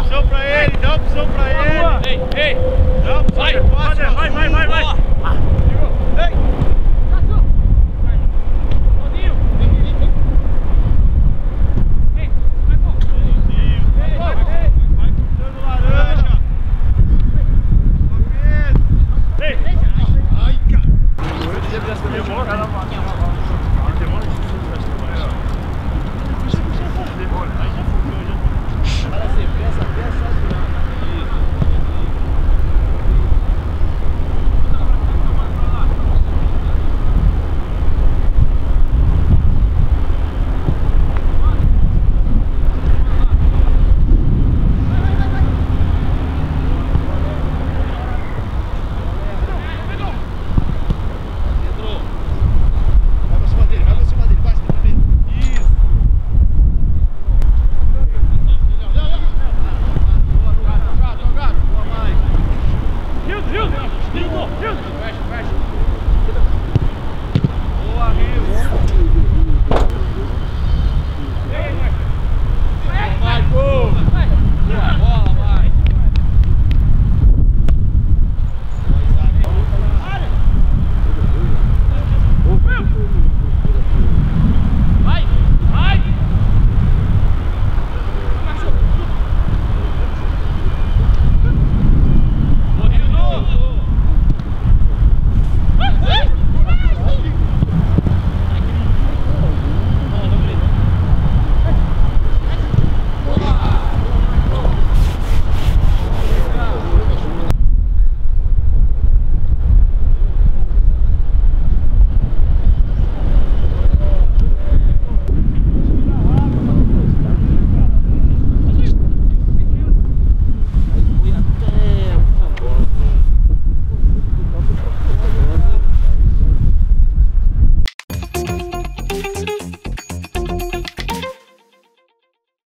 Dá opção pra ele, dá opção pra ele. Ei, ei. Dá opção vai, vai, vai, vai, vai, vai. Ei. Ai, cara. Eu devia ter escolhido o cara, mano. Pressure, pressure.